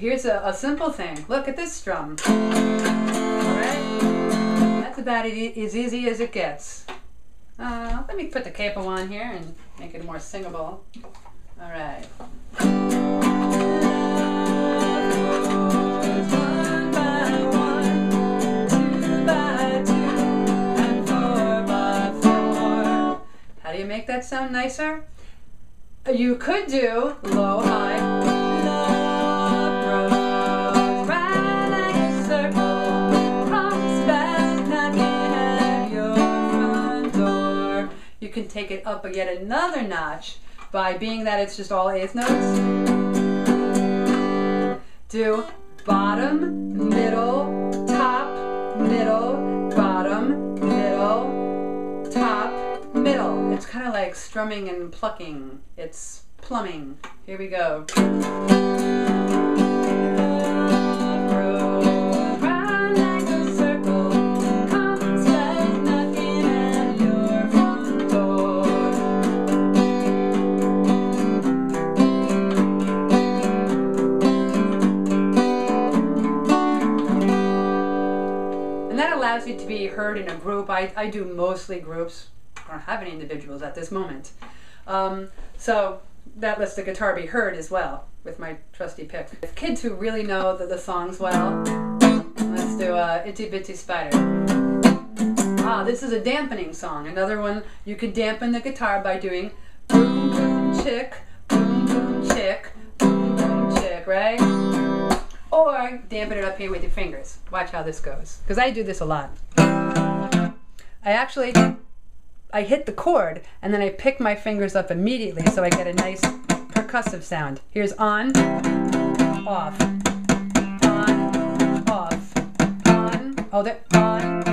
here's a, a simple thing. Look at this strum. Alright? That's about it, as easy as it gets. Uh, let me put the capo on here and make it more singable. Alright. How do you make that sound nicer? You could do low, high. Can take it up a yet another notch by being that it's just all eighth notes. Do bottom, middle, top, middle, bottom, middle, top, middle. It's kind of like strumming and plucking. It's plumbing. Here we go. To be heard in a group. I, I do mostly groups. I don't have any individuals at this moment. Um, so that lets the guitar be heard as well with my trusty pick. With kids who really know the, the songs well, let's do uh, Itty Bitty Spider. Ah, this is a dampening song. Another one, you could dampen the guitar by doing boom boom chick, dampen it up here with your fingers. Watch how this goes. Because I do this a lot. I actually, I hit the chord and then I pick my fingers up immediately so I get a nice percussive sound. Here's on, off, on, off, on, oh, hold it, on,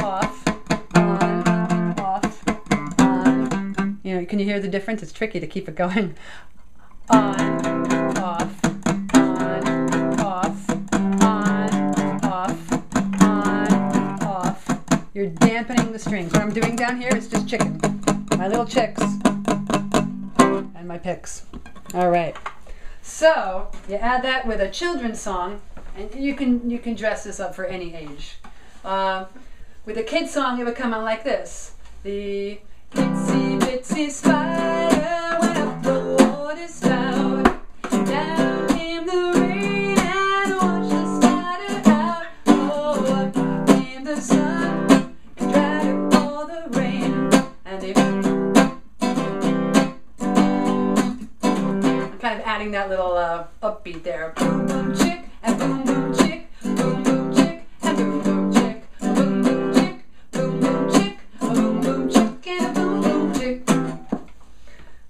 off, on, off, on. You know, can you hear the difference? It's tricky to keep it going. On, off, You're dampening the strings. What I'm doing down here is just chicken. My little chicks and my picks. All right. So you add that with a children's song, and you can you can dress this up for any age. Uh, with a kid's song, it would come out like this: The itsy bitsy spider went up the water spout. Down came the rain and washed the spider out. Oh, up came the sun that little uh, upbeat there. Boom boom chick and boom boom chick, boom boom chick and boom boom chick, boom boom chick, boom boom chick, boom boom chick and boom boom chick.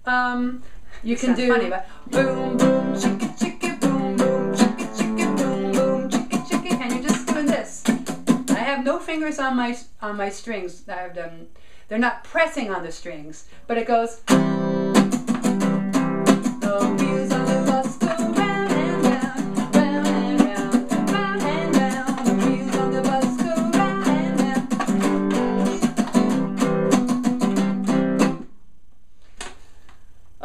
Um, you can do funny, but boom boom chicka chicka boom boom chicka chicka boom boom chicka chicka, and you're just doing this. I have no fingers on my on my strings. I've done. They're not pressing on the strings, but it goes.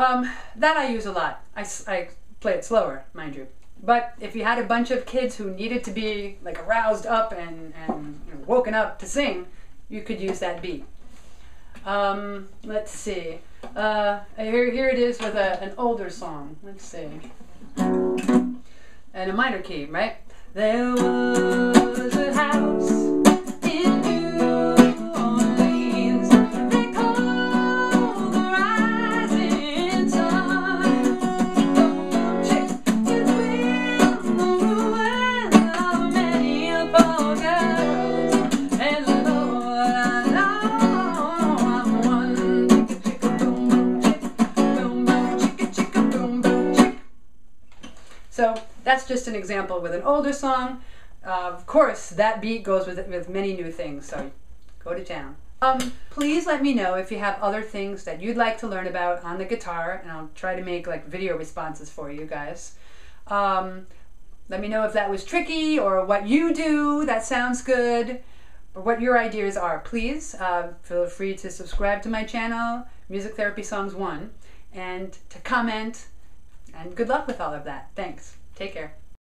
Um, that I use a lot. I play it slower, mind you. But if you had a bunch of kids who needed to be like aroused up and, and you know, woken up to sing, you could use that beat. Um, let's see. Uh, here, here it is with a, an older song. Let's see. And a minor key, right? There was a house So that's just an example with an older song. Uh, of course, that beat goes with with many new things. So go to town. Um, please let me know if you have other things that you'd like to learn about on the guitar, and I'll try to make like video responses for you guys. Um, let me know if that was tricky or what you do that sounds good or what your ideas are. Please uh, feel free to subscribe to my channel, Music Therapy Songs 1, and to comment. And good luck with all of that. Thanks. Take care.